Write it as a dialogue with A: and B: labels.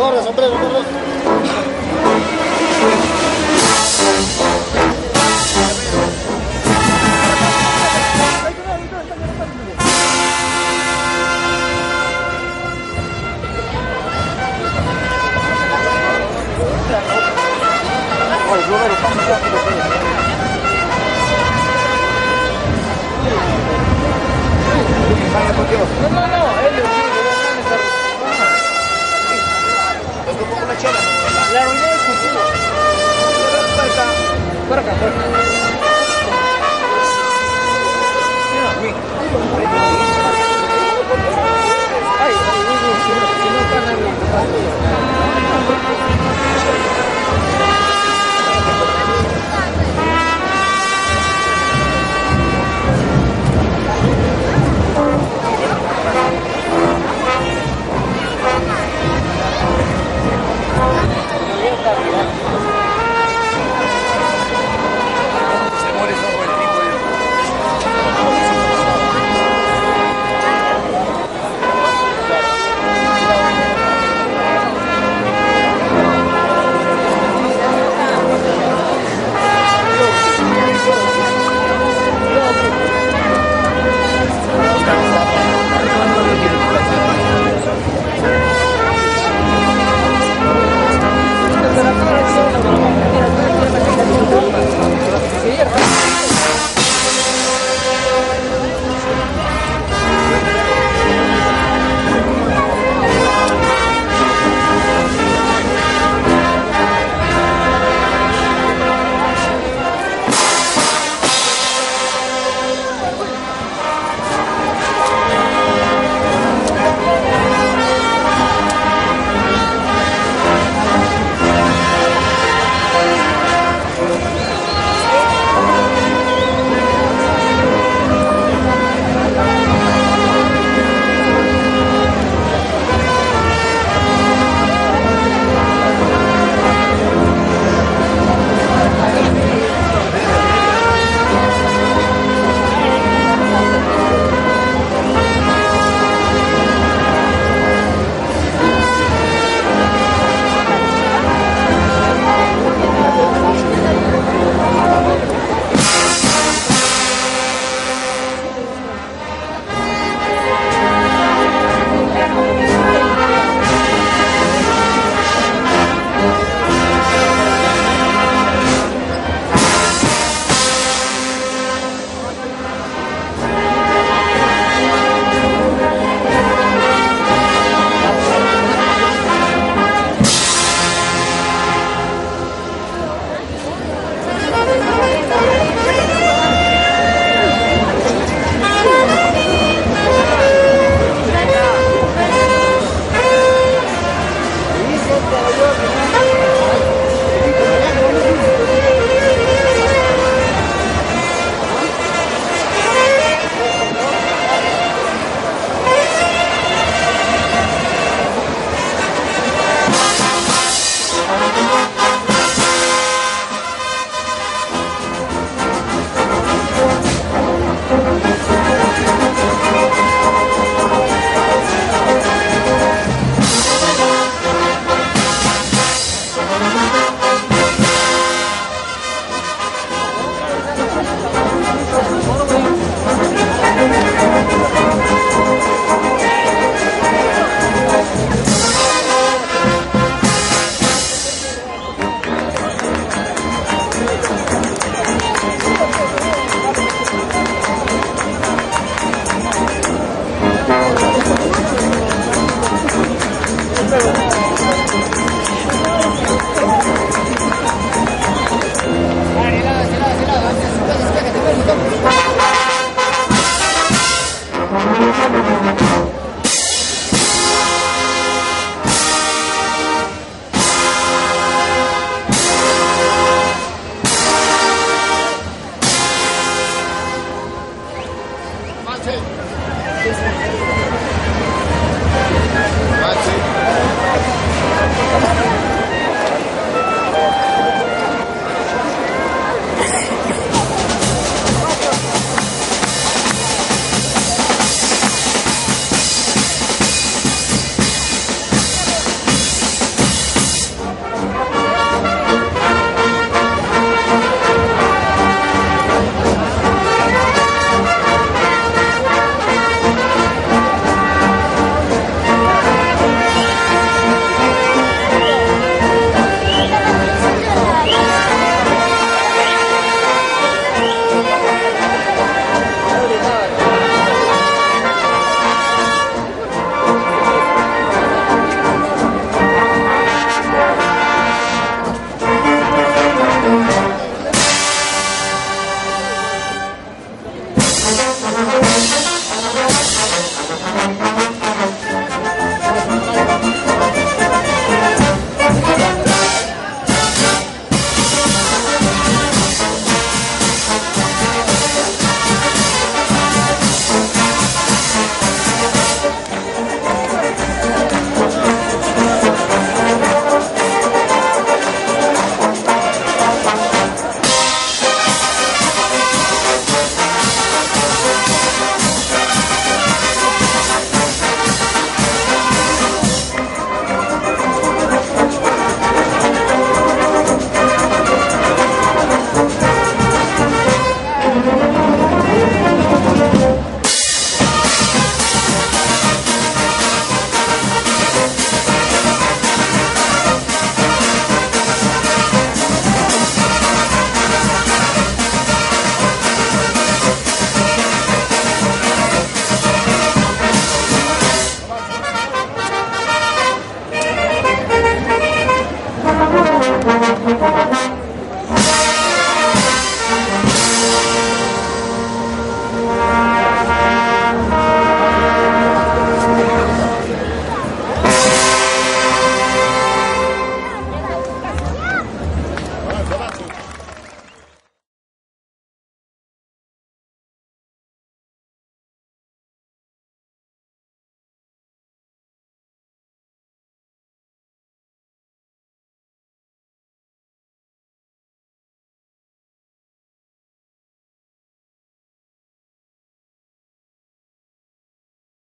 A: Corre, sombrero, corre.
B: No, no, no, ellos 감사합니다.